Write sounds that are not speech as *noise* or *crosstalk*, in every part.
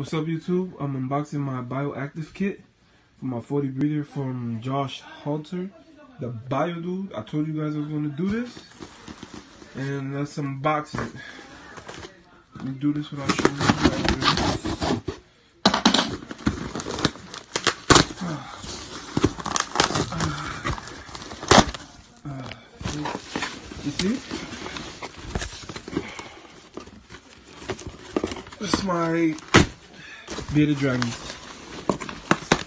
What's up YouTube? I'm unboxing my bioactive kit for my 40 breeder from Josh Halter, the bio dude. I told you guys I was gonna do this. And let's unbox it. Let me do this without showing you guys. You see? This is my bearded dragons.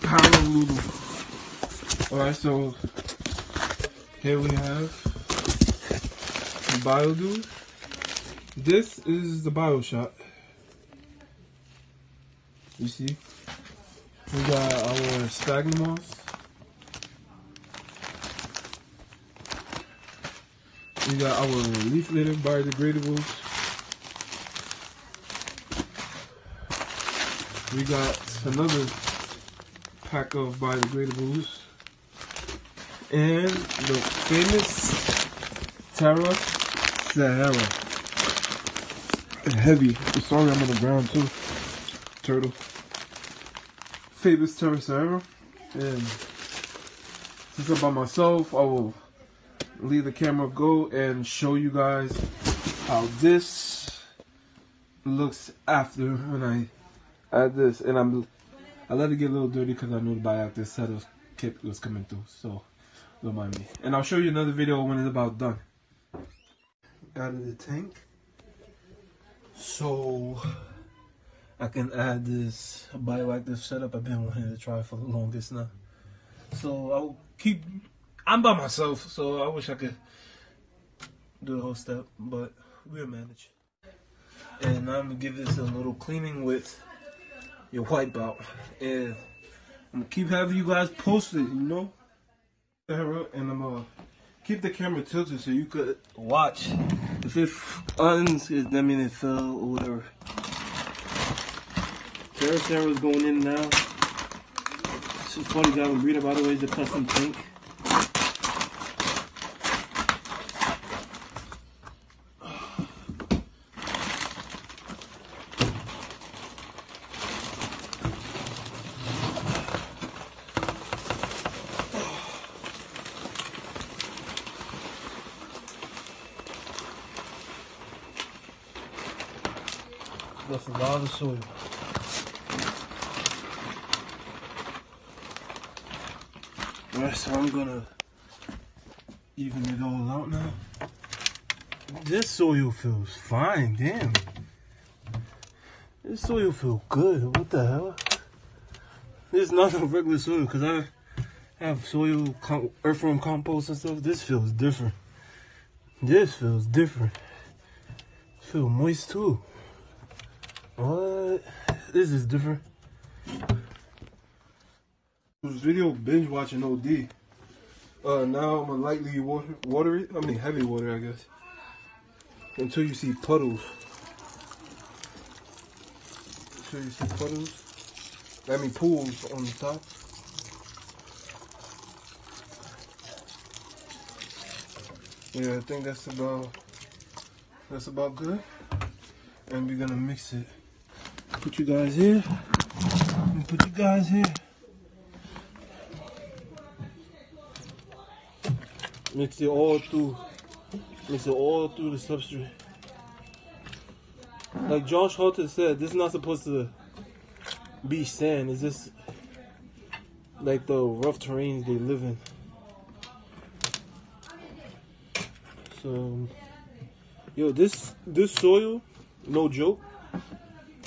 Honolulu. Alright, so here we have the bio dude. This is the bio shot. You see? We got our sphagnum We got our leaf litter biodegradables. We got another pack of biodegradables. And the famous Terra Sahara. Heavy. Sorry I'm on the ground too. Turtle. Famous Terra Sahara. And since I'm by myself, I will leave the camera go and show you guys how this looks after when I add this. And I'm I let it get a little dirty because I knew the bioactive set of kit was coming through. So don't mind me. And I'll show you another video when it's about done. Out of the tank. So I can add this bioactive setup I've been wanting to try for the longest now. So I'll keep I'm by myself, so I wish I could do the whole step, but we'll manage. And I'm gonna give this a little cleaning with your wipeout. And I'm gonna keep having you guys posted, you know? And I'm gonna keep the camera tilted so you could watch. If it uns, that mean it fell or whatever. Terra is going in now. This is 40 gallon breeder, by the way, the custom tank. That's a lot of soil. Alright, so I'm gonna even it all out now. This soil feels fine, damn. This soil feels good. What the hell? This is not a regular soil because I have soil, earthworm compost and stuff. This feels different. This feels different. Feel moist too. What? This is different. This video binge watching OD. Uh, now I'm gonna lightly water, water it. I mean heavy water, I guess. Until you see puddles. Until you see puddles. I mean pools on the top. Yeah, I think that's about that's about good. And we're gonna mix it put you guys here. Put you guys here. Mix it all through. Mix it all through the substrate. Like Josh Halter said, this is not supposed to be sand. It's just like the rough terrains they live in. So, yo, this this soil, no joke,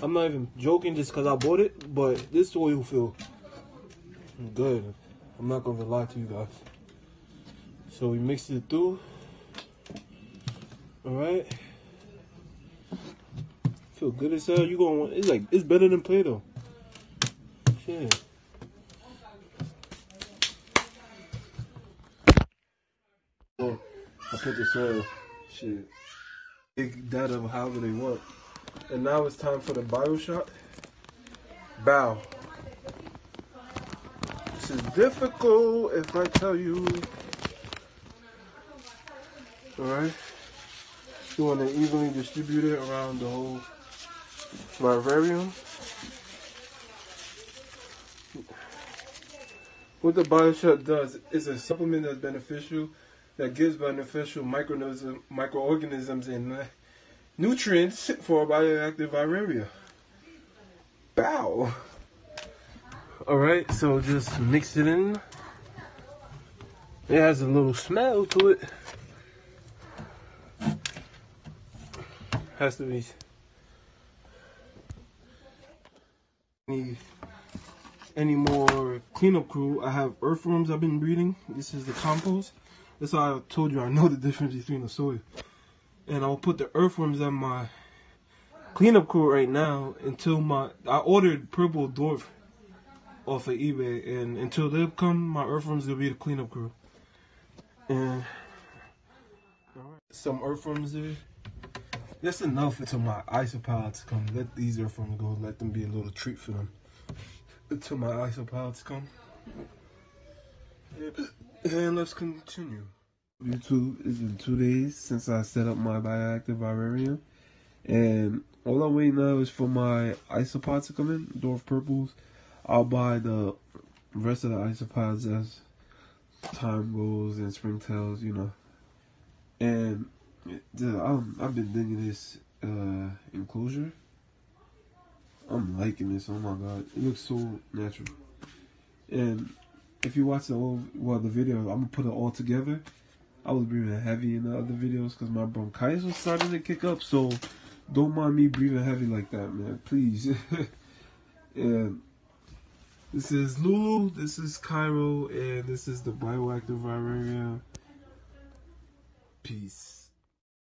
I'm not even joking just because I bought it, but this oil feel good. I'm not gonna lie to you guys. So we mixed it through. All right. Feel good as hell. You going? It's like it's better than Play-Doh. Shit. Oh, I put the soil. Shit. Big data of however they want. And now it's time for the bio shot. Bow. This is difficult if I tell you. Alright. You want to evenly distribute it around the whole vivarium. What the BioShot does is a supplement that's beneficial, that gives beneficial microorganisms and uh, nutrients for a bioactive viraria. Bow. All right, so just mix it in. It has a little smell to it. Has to be. Need any more cleanup crew? I have earthworms I've been breeding. This is the compost. That's why I told you I know the difference between the soil. And I'll put the earthworms on my cleanup crew right now until my I ordered purple dwarf off of eBay and until they come my earthworms will be the cleanup crew. And some earthworms there. That's enough until my isopods come. Let these earthworms go. Let them be a little treat for them. Until my isopods come. And let's continue. YouTube, it's been two days since I set up my bioactive vivarium. And all I'm waiting now is for my isopods to come in, dwarf purples. I'll buy the rest of the isopods as time goes and springtails, you know. And I'm, I've been digging this uh, enclosure. I'm liking this. Oh my god, it looks so natural. And if you watch the old, well, the video, I'm gonna put it all together. I was breathing heavy in the other videos because my bronchitis was starting to kick up. So don't mind me breathing heavy like that, man. Please. *laughs* and this is Lulu, this is Cairo, and this is the Bioactive Viraria. Peace.